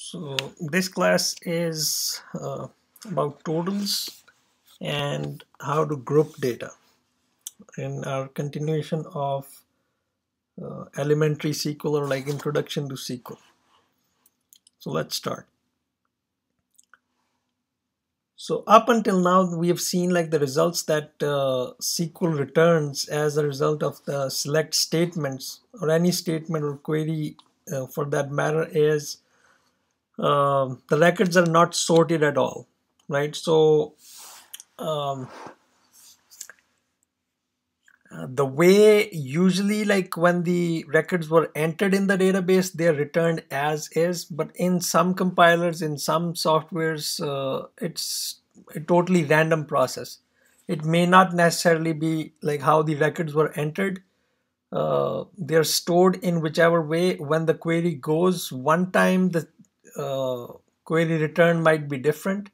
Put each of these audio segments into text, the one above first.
So this class is uh, about totals and how to group data in our continuation of uh, elementary SQL or like introduction to SQL. So let's start. So up until now we have seen like the results that uh, SQL returns as a result of the select statements or any statement or query uh, for that matter is um, the records are not sorted at all, right? So um, the way usually like when the records were entered in the database, they're returned as is, but in some compilers, in some softwares, uh, it's a totally random process. It may not necessarily be like how the records were entered. Uh, they're stored in whichever way when the query goes one time the query return might be different.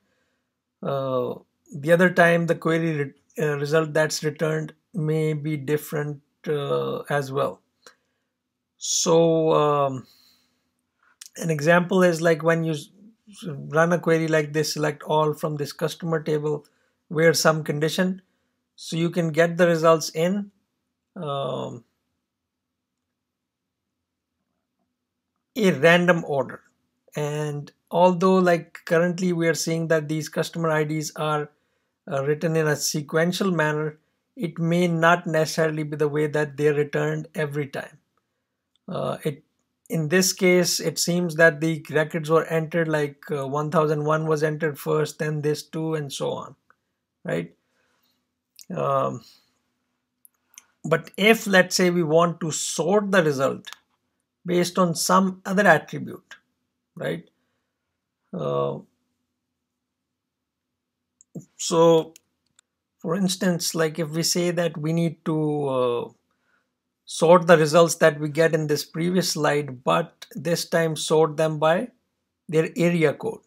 Uh, the other time the query re uh, result that's returned may be different uh, as well. So um, an example is like when you run a query like this, select all from this customer table where some condition. So you can get the results in um, a random order and although like currently we are seeing that these customer IDs are uh, written in a sequential manner it may not necessarily be the way that they're returned every time. Uh, it in this case it seems that the records were entered like uh, 1001 was entered first then this two and so on right? Um, but if let's say we want to sort the result based on some other attribute right? Uh, so, for instance, like if we say that we need to uh, sort the results that we get in this previous slide, but this time sort them by their area code,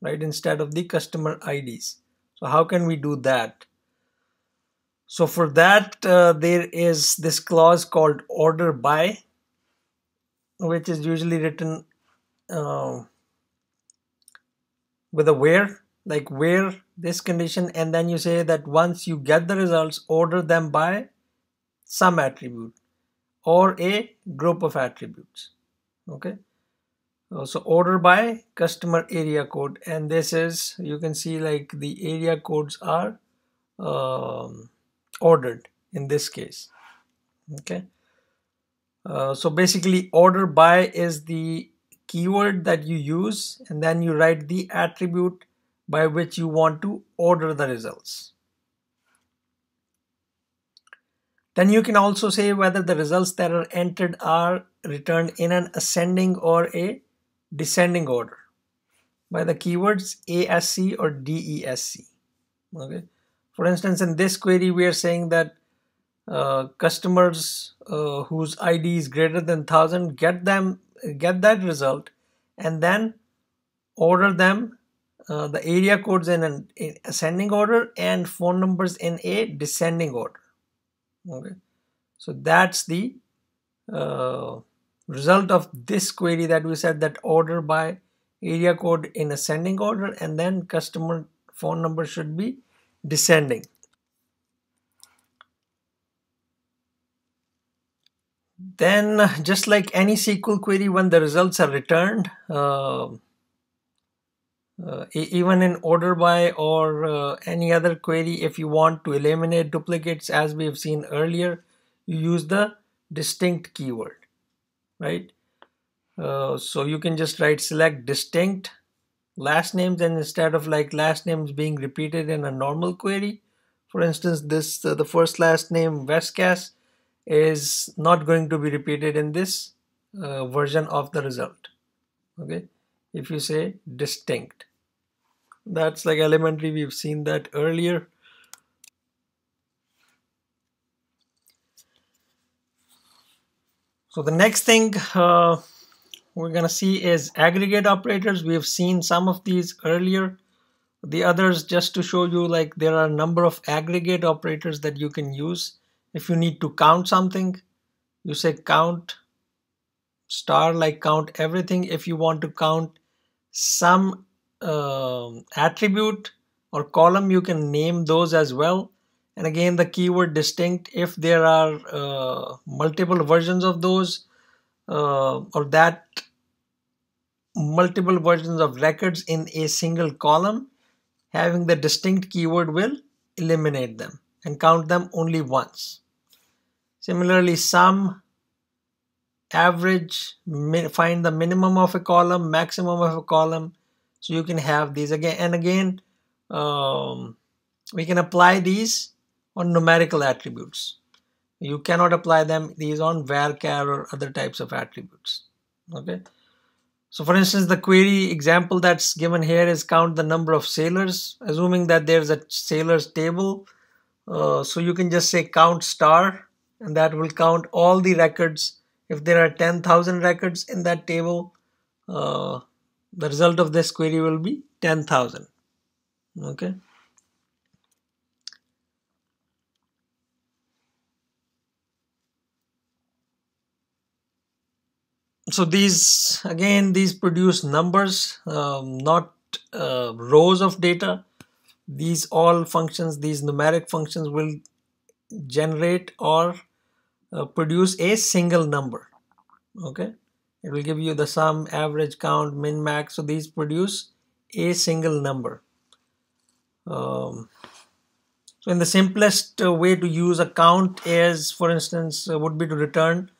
right? Instead of the customer IDs. So how can we do that? So for that, uh, there is this clause called order by, which is usually written uh, with a where like where this condition and then you say that once you get the results order them by some attribute or a group of attributes okay? Uh, so order by customer area code and this is you can see like the area codes are um, ordered in this case okay? Uh, so basically order by is the keyword that you use and then you write the attribute by which you want to order the results. Then you can also say whether the results that are entered are returned in an ascending or a descending order by the keywords ASC or DESC. Okay. For instance, in this query, we are saying that uh, customers uh, whose ID is greater than 1000 get them get that result and then order them uh, the area codes in an in ascending order and phone numbers in a descending order. Okay. So that's the uh, result of this query that we said that order by area code in ascending order and then customer phone number should be descending Then just like any SQL query when the results are returned, uh, uh, even in order by or uh, any other query, if you want to eliminate duplicates as we have seen earlier, you use the distinct keyword, right? Uh, so you can just write select distinct last names and instead of like last names being repeated in a normal query, for instance, this uh, the first last name Vescas is not going to be repeated in this uh, version of the result. Okay? If you say distinct that's like elementary. We've seen that earlier. So the next thing uh, we're gonna see is aggregate operators. We've seen some of these earlier. The others just to show you like there are a number of aggregate operators that you can use if you need to count something you say count star like count everything. If you want to count some uh, attribute or column you can name those as well. And again the keyword distinct if there are uh, multiple versions of those uh, or that multiple versions of records in a single column having the distinct keyword will eliminate them and count them only once. Similarly sum average find the minimum of a column maximum of a column. So you can have these again and again um, we can apply these on numerical attributes. You cannot apply them these on varchar or other types of attributes. Okay? So for instance the query example that's given here is count the number of sailors. Assuming that there's a sailors table uh, so you can just say count star and that will count all the records if there are 10,000 records in that table, uh, the result of this query will be 10,000. Okay. So these, again, these produce numbers, um, not uh, rows of data. These all functions, these numeric functions will generate or uh, produce a single number okay? It will give you the sum average count min max. So these produce a single number. Um, so in the simplest uh, way to use a count is for instance uh, would be to return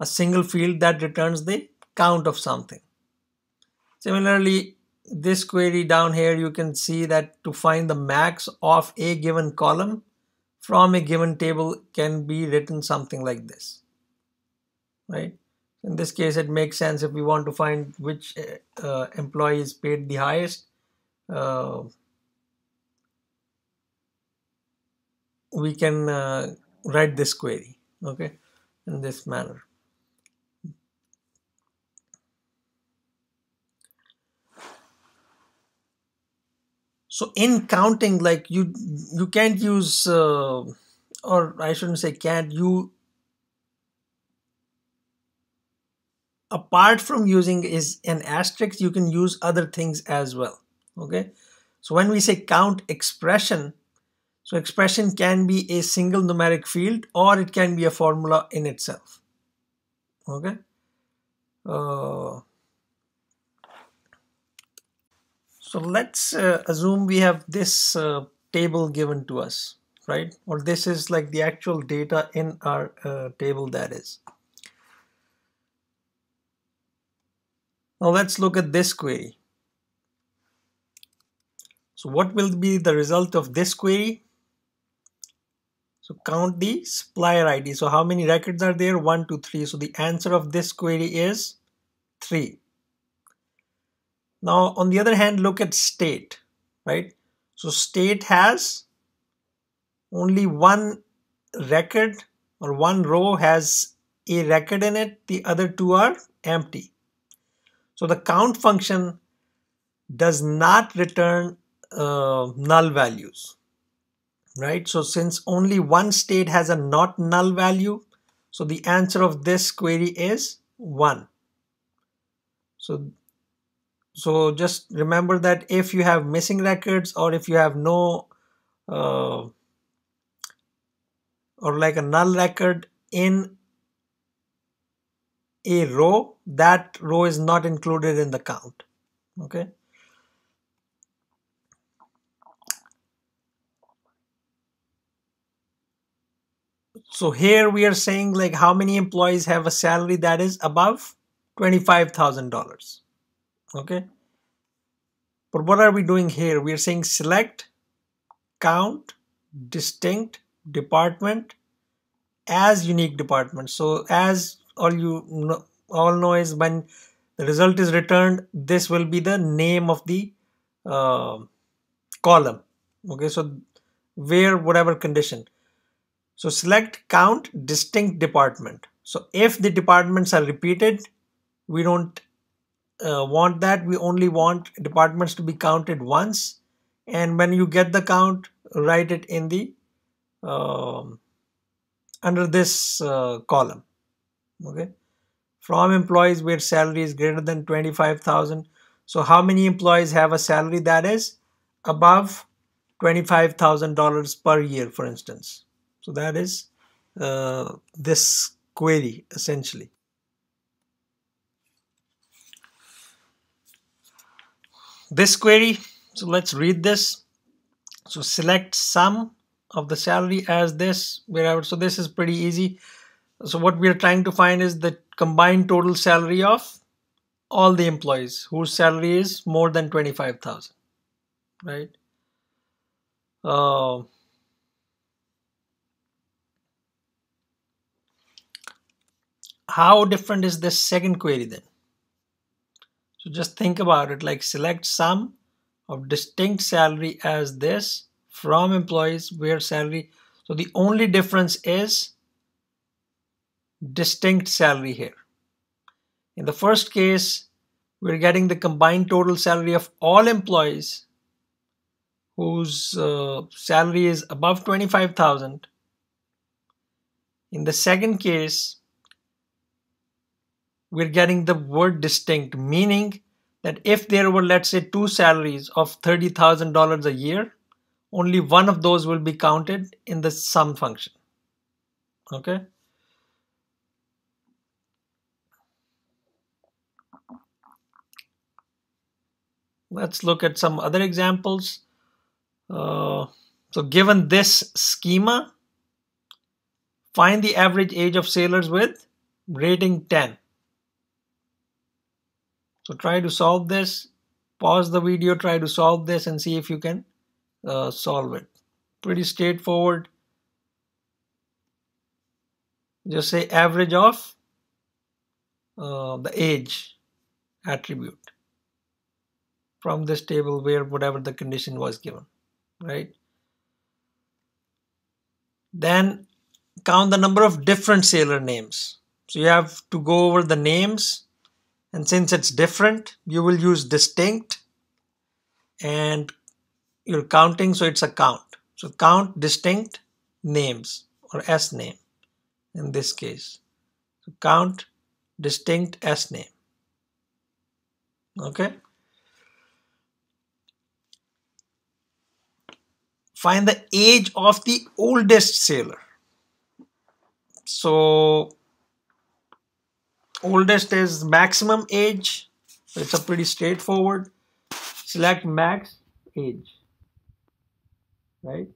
a single field that returns the count of something. Similarly this query down here you can see that to find the max of a given column from a given table can be written something like this right? In this case it makes sense if we want to find which uh, employee is paid the highest uh, we can uh, write this query okay in this manner so in counting like you you can't use uh, or i shouldn't say can't you apart from using is an asterisk you can use other things as well okay? So when we say count expression so expression can be a single numeric field or it can be a formula in itself okay? Uh, So let's uh, assume we have this uh, table given to us, right? Or this is like the actual data in our uh, table that is. Now let's look at this query. So what will be the result of this query? So count the supplier ID. So how many records are there? One, two, three. So the answer of this query is three. Now, on the other hand, look at state, right? So state has only one record or one row has a record in it, the other two are empty. So the count function does not return uh, null values, right? So since only one state has a not null value, so the answer of this query is 1. So so just remember that if you have missing records or if you have no uh, or like a null record in a row that row is not included in the count. Okay? So here we are saying like how many employees have a salary that is above $25,000 okay. But what are we doing here? We are saying select count distinct department as unique department. So as all you know, all know is when the result is returned this will be the name of the uh, column. Okay so where whatever condition. So select count distinct department. So if the departments are repeated we don't uh, want that we only want departments to be counted once and when you get the count write it in the uh, under this uh, column okay from employees where salary is greater than 25,000 So how many employees have a salary that is above $25,000 per year, for instance? So that is uh, this query essentially. This query, so let's read this. So select sum of the salary as this, wherever. So this is pretty easy. So what we are trying to find is the combined total salary of all the employees whose salary is more than 25,000, right? Uh, how different is this second query then? So just think about it like select sum of distinct salary as this from employees where salary. So the only difference is distinct salary here. In the first case, we're getting the combined total salary of all employees whose uh, salary is above 25,000. In the second case, we're getting the word distinct, meaning that if there were, let's say, two salaries of $30,000 a year, only one of those will be counted in the sum function. Okay. Let's look at some other examples. Uh, so given this schema, find the average age of sailors with rating 10. So try to solve this, pause the video, try to solve this and see if you can uh, solve it. Pretty straightforward. Just say average of uh, the age attribute from this table where whatever the condition was given, right? Then count the number of different sailor names. So you have to go over the names and since it's different, you will use distinct and you're counting, so it's a count. So count distinct names or S name in this case. So count distinct S name. Okay. Find the age of the oldest sailor. So oldest is maximum age. It's a pretty straightforward. Select max age, right?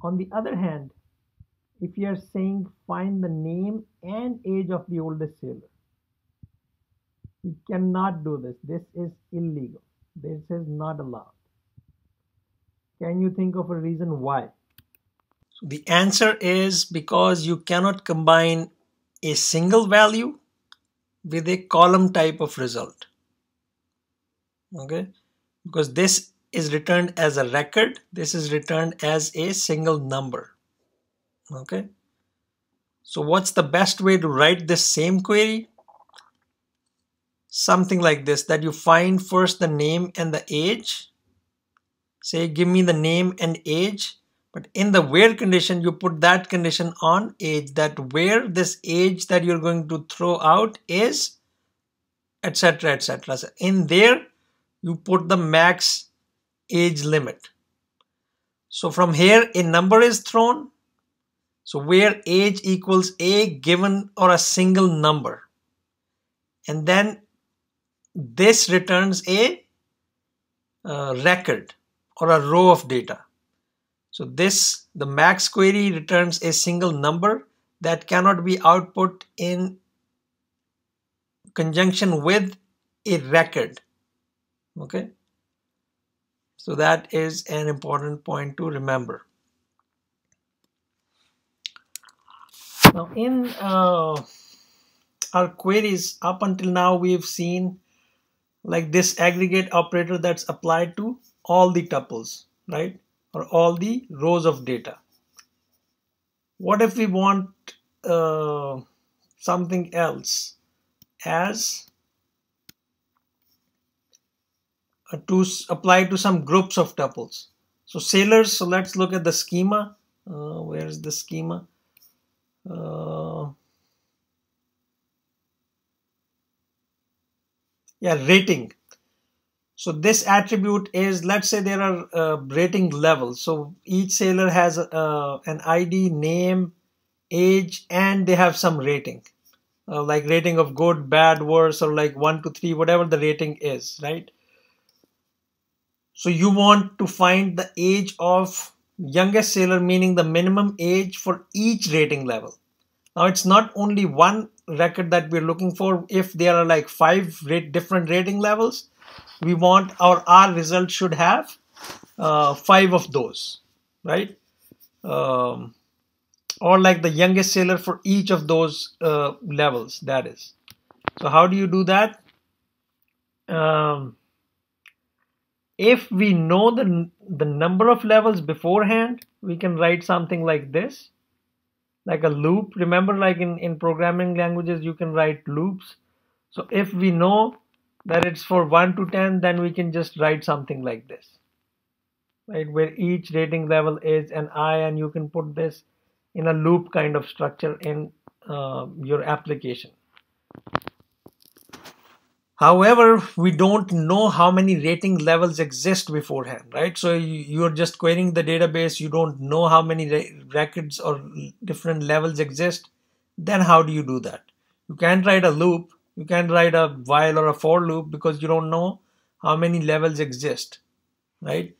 On the other hand, if you are saying find the name and age of the oldest sailor, you cannot do this. This is illegal. This is not allowed. Can you think of a reason why? The answer is because you cannot combine a single value with a column type of result. Okay, because this is returned as a record, this is returned as a single number. Okay, so what's the best way to write this same query? Something like this that you find first the name and the age. Say, give me the name and age but in the where condition, you put that condition on age that where this age that you're going to throw out is etc etc. So in there, you put the max age limit. So from here, a number is thrown. So where age equals a given or a single number. And then this returns a uh, record or a row of data. So this, the max query returns a single number that cannot be output in conjunction with a record. Okay. So that is an important point to remember. Now in uh, our queries up until now we've seen like this aggregate operator that's applied to all the tuples, right? or all the rows of data. What if we want uh, something else as to apply to some groups of tuples. So sailors, so let's look at the schema. Uh, where is the schema? Uh, yeah, rating so this attribute is let's say there are uh, rating levels. So each sailor has uh, an id name age and they have some rating. Uh, like rating of good bad worse or like 1 to 3 whatever the rating is right? So you want to find the age of youngest sailor meaning the minimum age for each rating level. Now it's not only one record that we're looking for. If there are like five rate, different rating levels we want our R result should have uh, five of those right? Um, or like the youngest sailor for each of those uh, levels that is. So how do you do that? Um, if we know the the number of levels beforehand we can write something like this. Like a loop. Remember like in in programming languages you can write loops. So if we know that it's for 1 to 10 then we can just write something like this right where each rating level is an i and you can put this in a loop kind of structure in uh, your application However, we don't know how many rating levels exist beforehand, right? So you're just querying the database, you don't know how many records or different levels exist. Then how do you do that? You can't write a loop, you can't write a while or a for loop because you don't know how many levels exist, right?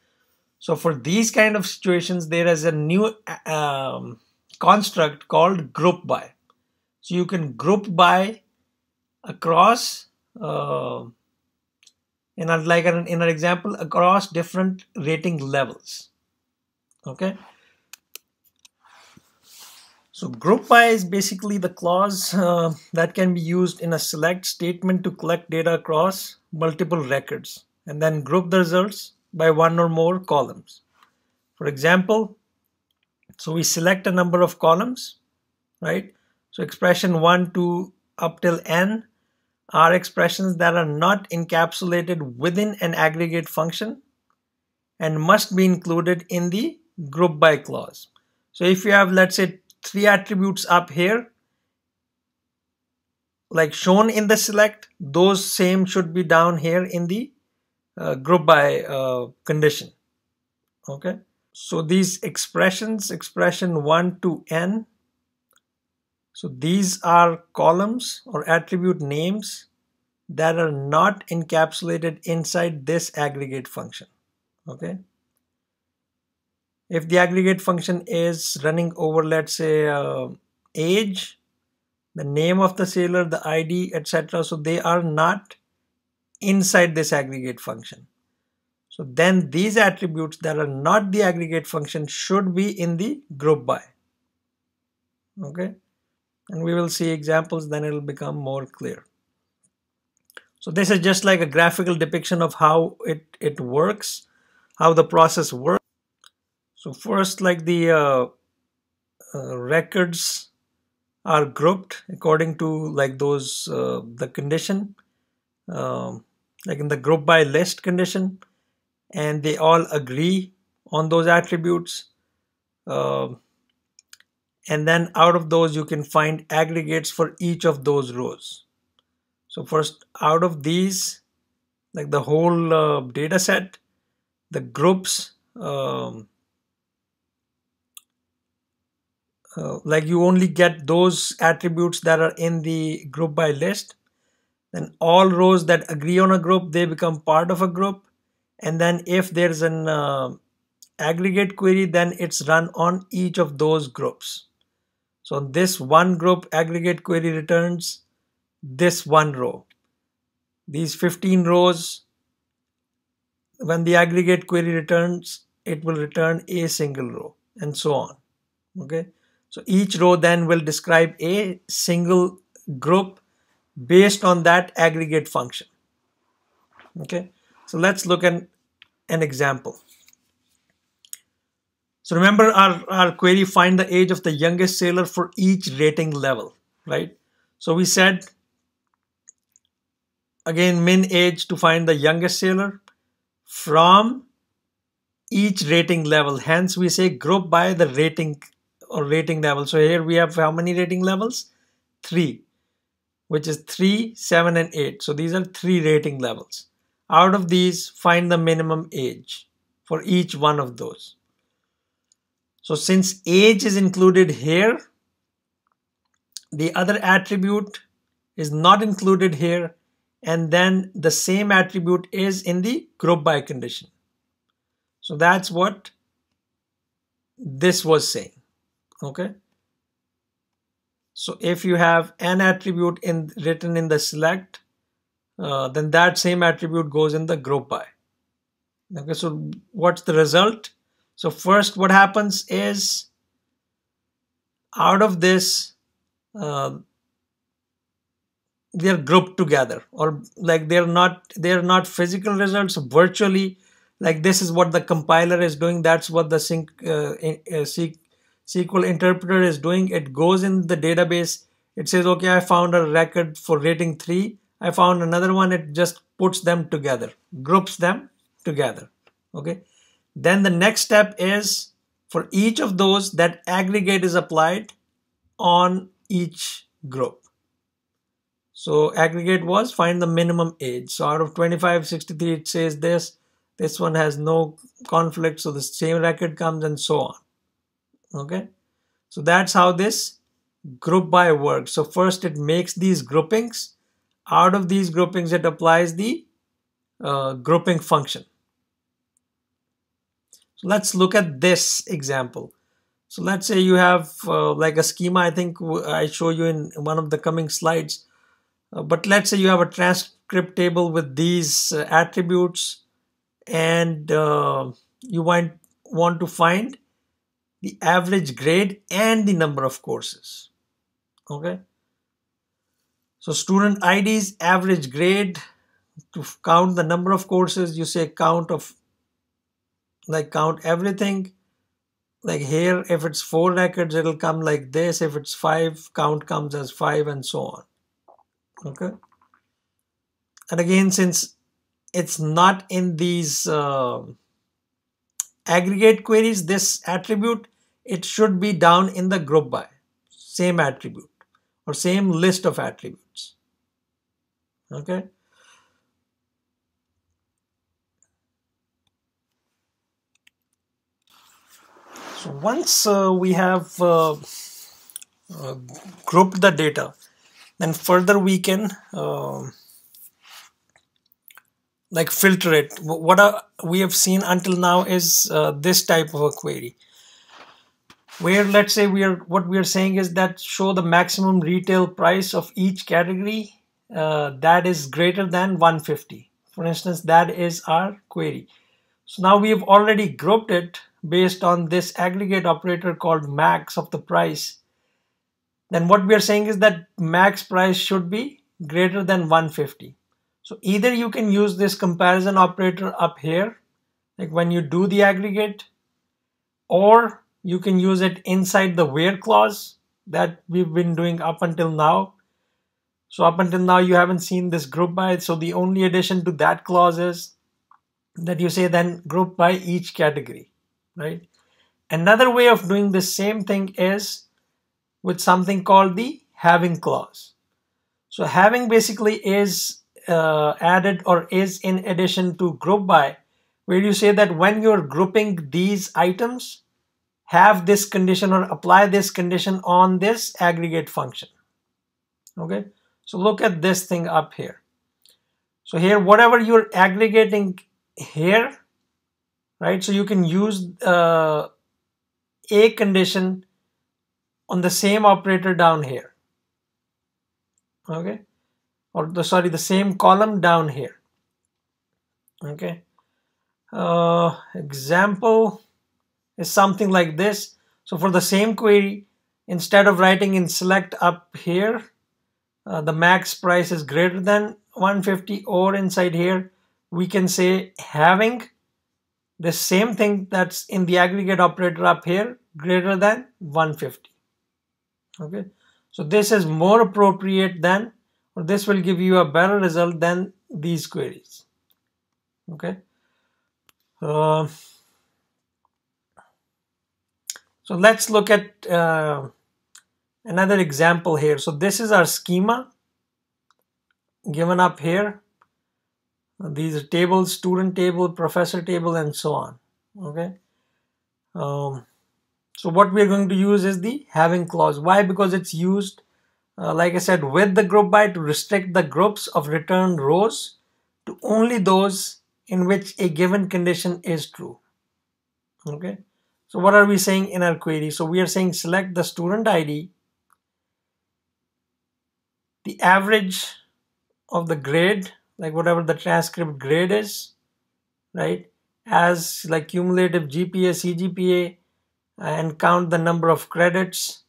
So for these kind of situations, there is a new um, construct called group by. So you can group by across uh, in like an, in an example across different rating levels okay so group by is basically the clause uh, that can be used in a select statement to collect data across multiple records and then group the results by one or more columns for example so we select a number of columns right so expression 1 to up till n are expressions that are not encapsulated within an aggregate function and must be included in the group by clause. So if you have, let's say, three attributes up here, like shown in the select, those same should be down here in the uh, group by uh, condition. Okay. So these expressions, expression 1 to n, so these are columns or attribute names that are not encapsulated inside this aggregate function. Okay. If the aggregate function is running over, let's say, uh, age, the name of the sailor, the ID, etc. So they are not inside this aggregate function. So then these attributes that are not the aggregate function should be in the group by. Okay and we will see examples then it'll become more clear so this is just like a graphical depiction of how it it works how the process works so first like the uh, uh, records are grouped according to like those uh, the condition um, like in the group by list condition and they all agree on those attributes um, and then out of those you can find aggregates for each of those rows. So first out of these like the whole uh, data set the groups um, uh, like you only get those attributes that are in the group by list then all rows that agree on a group they become part of a group and then if there's an uh, aggregate query then it's run on each of those groups so this one group aggregate query returns this one row. These 15 rows, when the aggregate query returns, it will return a single row and so on. Okay. So each row then will describe a single group based on that aggregate function. Okay. So let's look at an example. So remember our, our query find the age of the youngest sailor for each rating level, right? So we said again min age to find the youngest sailor from each rating level. Hence we say group by the rating or rating level. So here we have how many rating levels? Three. which is 3, 7 and 8. So these are three rating levels. Out of these, find the minimum age for each one of those. So since age is included here, the other attribute is not included here and then the same attribute is in the group by condition. So that's what this was saying. Okay. So if you have an attribute in written in the select, uh, then that same attribute goes in the group by. Okay, so what's the result? So first what happens is out of this, uh, they're grouped together or like they're not they're not physical results virtually like this is what the compiler is doing that's what the sync uh, uh, SQL interpreter is doing it goes in the database. It says okay I found a record for rating 3 I found another one. It just puts them together groups them together. Okay. Then the next step is for each of those that aggregate is applied on each group. So aggregate was find the minimum age. So out of 2563 it says this. This one has no conflict. So the same record comes and so on. Okay. So that's how this group by works. So first it makes these groupings. Out of these groupings it applies the uh, grouping function. So let's look at this example. So let's say you have uh, like a schema I think I show you in one of the coming slides uh, but let's say you have a transcript table with these uh, attributes and uh, you want, want to find the average grade and the number of courses. Okay. So student ID's average grade to count the number of courses, you say count of like count everything. Like here, if it's four records, it'll come like this. If it's five, count comes as five and so on okay and again since it's not in these uh, aggregate queries this attribute it should be down in the group by same attribute or same list of attributes. Okay? So once uh, we have uh, uh grouped the data then further we can uh, like filter it. What are, we have seen until now is uh, this type of a query where let's say we are what we are saying is that show the maximum retail price of each category uh, that is greater than 150 for instance that is our query. So now we have already grouped it based on this aggregate operator called max of the price. Then what we are saying is that max price should be greater than 150. So either you can use this comparison operator up here, like when you do the aggregate, or you can use it inside the where clause that we've been doing up until now. So up until now, you haven't seen this group by. So the only addition to that clause is that you say then group by each category, right? Another way of doing the same thing is with something called the having clause. So having basically is uh, added or is in addition to group by where you say that when you're grouping these items have this condition or apply this condition on this aggregate function. Okay, so look at this thing up here. So here whatever you're aggregating here, right? So you can use uh, a condition on the same operator down here okay or the sorry the same column down here okay uh, example is something like this. So for the same query instead of writing in select up here uh, the max price is greater than 150 or inside here we can say having the same thing that's in the aggregate operator up here greater than 150 okay? So this is more appropriate than or this will give you a better result than these queries. Okay? Uh, so let's look at uh, another example here so this is our schema given up here. These are tables, student table, professor table, and so on. Okay. Um, so what we're going to use is the having clause. Why? Because it's used, uh, like I said, with the group by to restrict the groups of returned rows to only those in which a given condition is true. Okay. So what are we saying in our query? So we are saying select the student ID, the average of the grade, like whatever the transcript grade is, right? As like cumulative GPA, CGPA, and count the number of credits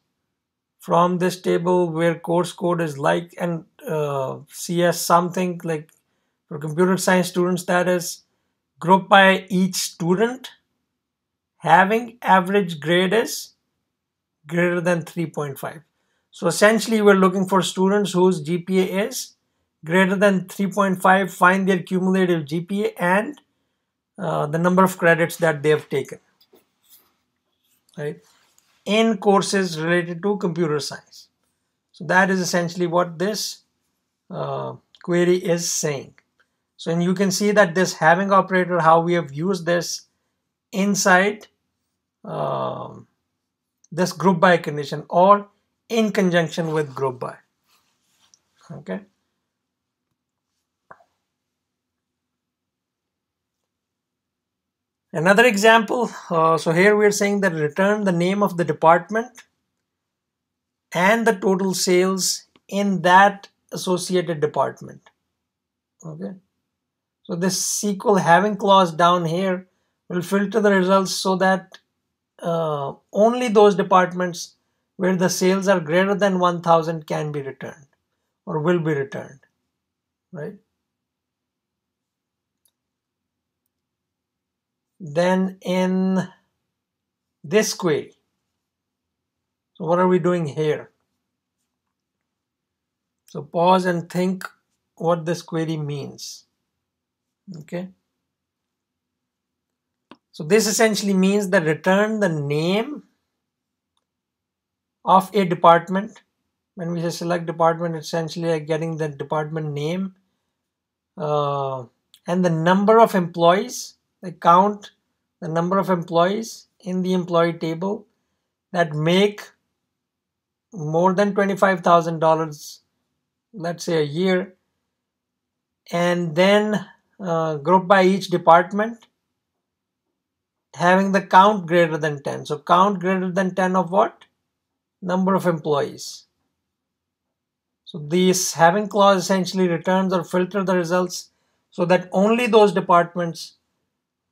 from this table where course code is like and uh, CS something like for computer science students that is group by each student having average grade is greater than 3.5. So essentially we're looking for students whose GPA is greater than 3.5 find their cumulative GPA and uh, the number of credits that they have taken right in courses related to computer science so that is essentially what this uh, query is saying so and you can see that this having operator how we have used this inside um, this group by condition or in conjunction with group by okay Another example, uh, so here we're saying that return the name of the department and the total sales in that associated department. Okay. So this SQL having clause down here will filter the results so that uh, only those departments where the sales are greater than 1000 can be returned or will be returned, right? Then in this query. So what are we doing here? So pause and think what this query means. Okay. So this essentially means that return the name of a department. When we say select department, essentially like getting the department name uh, and the number of employees they count the number of employees in the employee table that make more than $25,000 let's say a year and then uh, group by each department having the count greater than 10 so count greater than 10 of what? Number of employees. So this having clause essentially returns or filter the results so that only those departments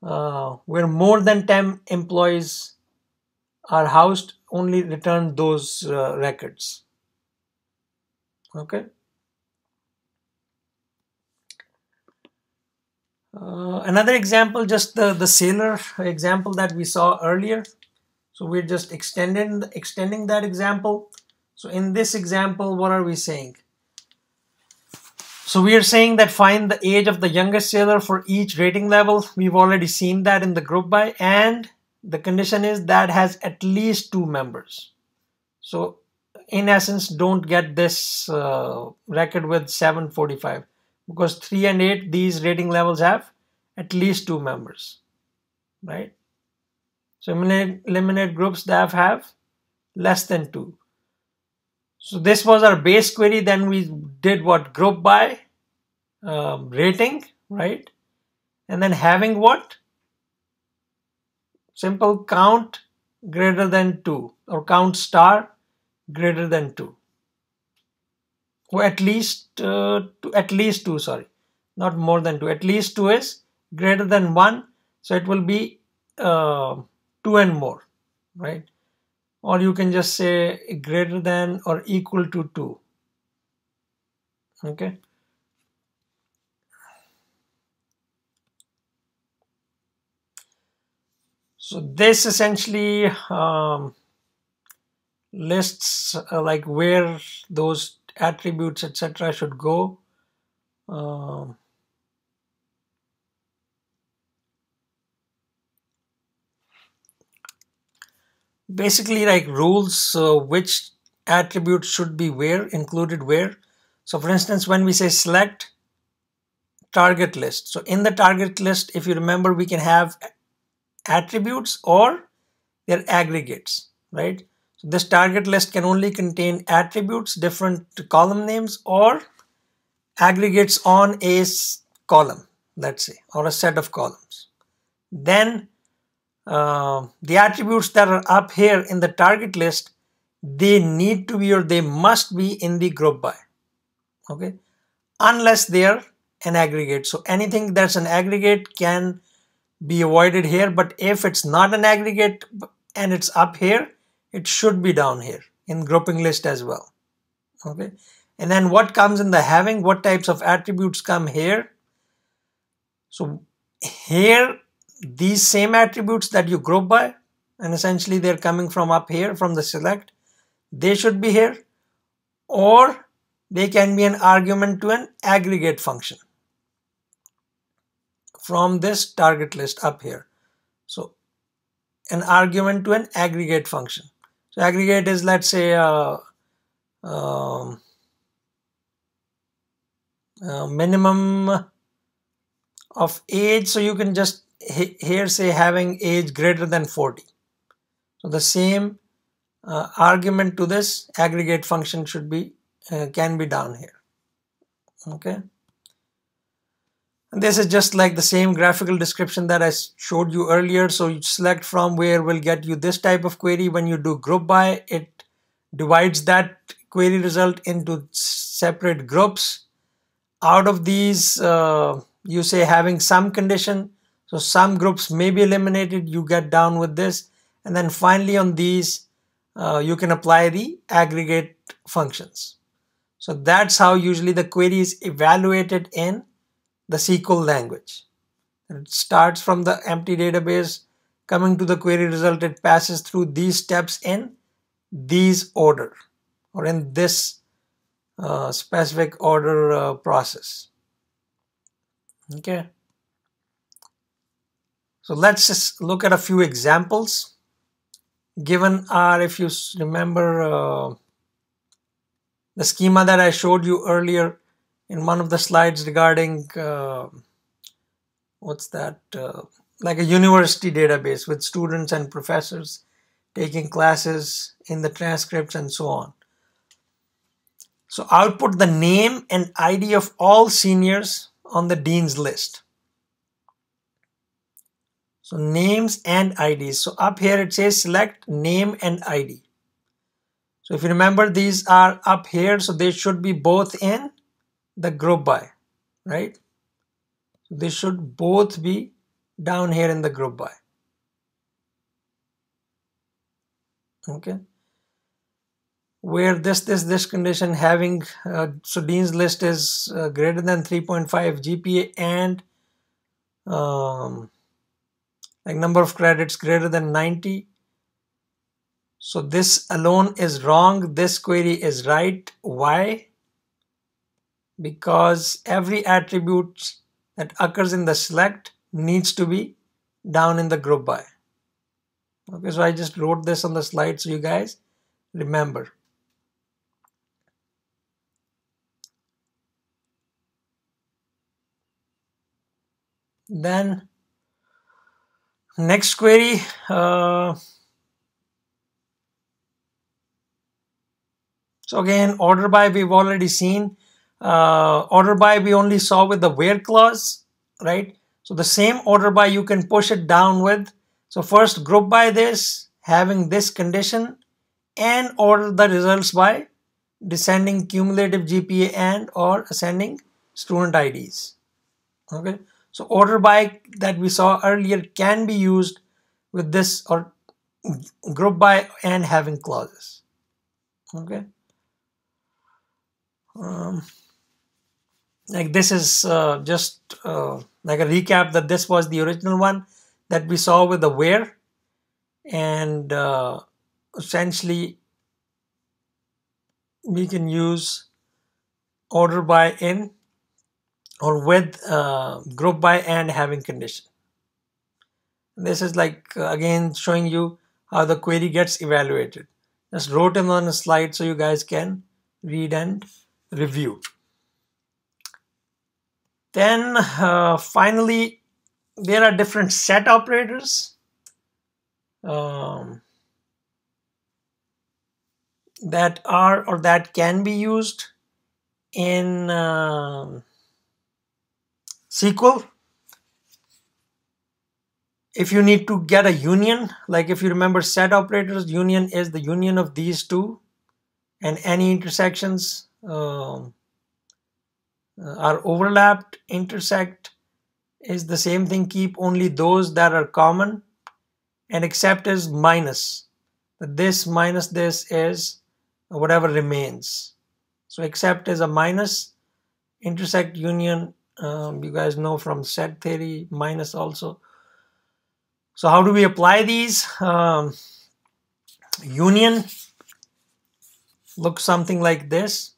uh, where more than 10 employees are housed only return those uh, records. Okay uh, another example just the the sailor example that we saw earlier so we're just extending extending that example so in this example what are we saying so we are saying that find the age of the youngest sailor for each rating level. We've already seen that in the group by and the condition is that has at least two members. So in essence, don't get this uh, record with 745 because 3 and 8, these rating levels have at least two members, right? So eliminate, eliminate groups that have less than two. So this was our base query. Then we did what group by um, rating, right? And then having what? Simple count greater than 2 or count star greater than 2 or at least uh, at least 2 sorry. Not more than 2 at least 2 is greater than 1 so it will be uh, 2 and more right? Or you can just say greater than or equal to 2 okay? So this essentially um, lists uh, like where those attributes etc should go um, basically like rules uh, which attributes should be where included where So for instance, when we say select target list. So in the target list, if you remember, we can have attributes or their aggregates, right? This target list can only contain attributes, different column names or aggregates on a column, let's say, or a set of columns. Then uh, the attributes that are up here in the target list, they need to be or they must be in the group by, okay? Unless they are an aggregate. So anything that's an aggregate can be avoided here, but if it's not an aggregate and it's up here, it should be down here in grouping list as well, okay? And then what comes in the having, what types of attributes come here? So here these same attributes that you group by and essentially they're coming from up here from the select they should be here or they can be an argument to an aggregate function from this target list up here so an argument to an aggregate function so aggregate is let's say uh, um, uh, minimum of age so you can just here say having age greater than 40. So the same uh, argument to this aggregate function should be uh, can be down here. Okay. And this is just like the same graphical description that I showed you earlier. So you select from where will get you this type of query. When you do group by, it divides that query result into separate groups. Out of these, uh, you say having some condition, so some groups may be eliminated, you get down with this. And then finally on these, uh, you can apply the aggregate functions. So that's how usually the query is evaluated in the SQL language. It starts from the empty database, coming to the query result, it passes through these steps in these order or in this uh, specific order uh, process. Okay. So let's just look at a few examples. Given our, if you remember uh, the schema that I showed you earlier in one of the slides regarding, uh, what's that, uh, like a university database with students and professors taking classes in the transcripts and so on. So output the name and ID of all seniors on the dean's list. So names and IDs. So up here it says select name and ID. So if you remember these are up here so they should be both in the group by, right? They should both be down here in the group by. Okay. Where this, this, this condition having, uh, so Dean's list is uh, greater than 3.5 GPA and um, like number of credits greater than 90 so this alone is wrong this query is right why because every attribute that occurs in the select needs to be down in the group by okay so I just wrote this on the slide so you guys remember then Next query. Uh, so again, order by we've already seen. Uh, order by we only saw with the where clause, right? So the same order by you can push it down with. So first group by this, having this condition and order the results by descending cumulative GPA and or ascending student IDs. Okay. So order by that we saw earlier can be used with this or group by and having clauses. Okay. Um, like this is uh, just uh, like a recap that this was the original one that we saw with the where and uh, essentially we can use order by in or with uh, group by and having condition. This is like uh, again showing you how the query gets evaluated. Just wrote them on a slide so you guys can read and review. Then uh, finally, there are different set operators. Um, that are or that can be used in uh, SQL. If you need to get a union, like if you remember set operators, union is the union of these two and any intersections um, are overlapped. Intersect is the same thing, keep only those that are common and except is minus. This minus this is whatever remains. So except is a minus, intersect union, um, you guys know from set theory, minus also. So how do we apply these? Um, union looks something like this,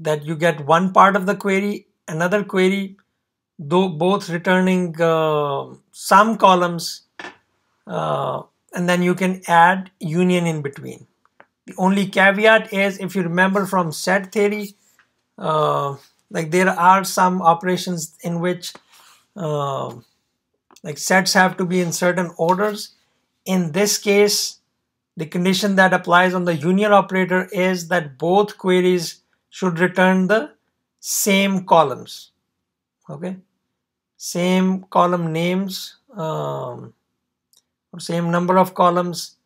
that you get one part of the query, another query, though both returning uh, some columns, uh, and then you can add union in between. The only caveat is if you remember from set theory, uh, like there are some operations in which uh, like sets have to be in certain orders. In this case, the condition that applies on the union operator is that both queries should return the same columns. Okay, same column names, um, same number of columns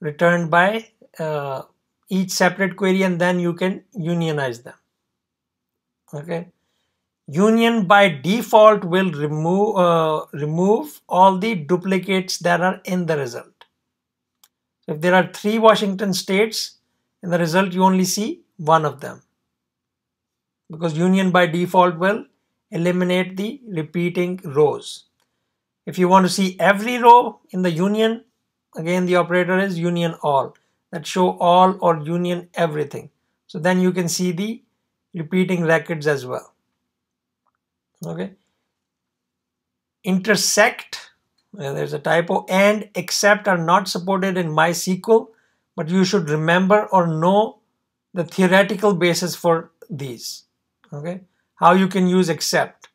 returned by uh, each separate query and then you can unionize them. Okay? Union by default will remove uh, remove all the duplicates that are in the result. If there are three washington states in the result you only see one of them because union by default will eliminate the repeating rows if you want to see every row in the union again the operator is union all that show all or union everything. So then you can see the repeating records as well. Okay. Intersect, there's a typo, and except are not supported in MySQL, but you should remember or know the theoretical basis for these. Okay. How you can use except.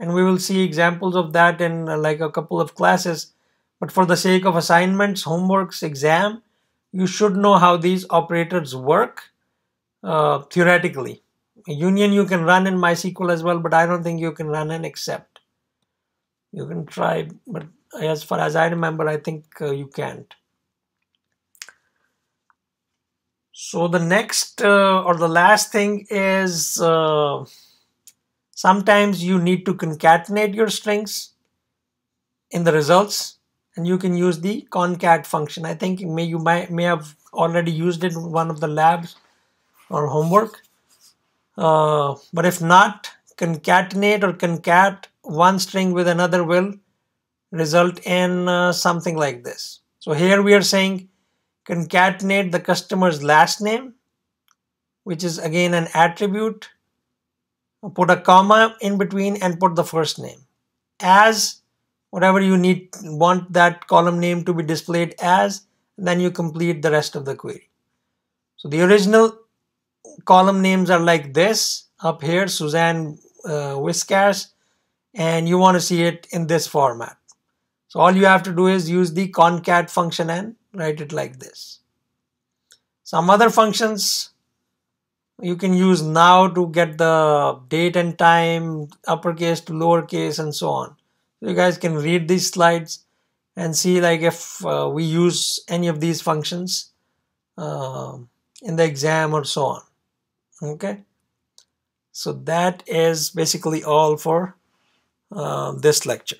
And we will see examples of that in uh, like a couple of classes. But for the sake of assignments, homeworks, exam, you should know how these operators work uh, theoretically. A union you can run in MySQL as well, but I don't think you can run an except. You can try, but as far as I remember, I think uh, you can't. So the next uh, or the last thing is uh, sometimes you need to concatenate your strings in the results and you can use the concat function. I think may you might may have already used it in one of the labs or homework. Uh, but if not, concatenate or concat one string with another will result in uh, something like this. So here we are saying concatenate the customer's last name, which is again an attribute. Put a comma in between and put the first name. As whatever you need want that column name to be displayed as then you complete the rest of the query so the original column names are like this up here Suzanne uh, Viescas and you want to see it in this format so all you have to do is use the concat function and write it like this. Some other functions you can use now to get the date and time uppercase to lowercase and so on. You guys can read these slides and see like if uh, we use any of these functions uh, in the exam or so on. Okay? So that is basically all for uh, this lecture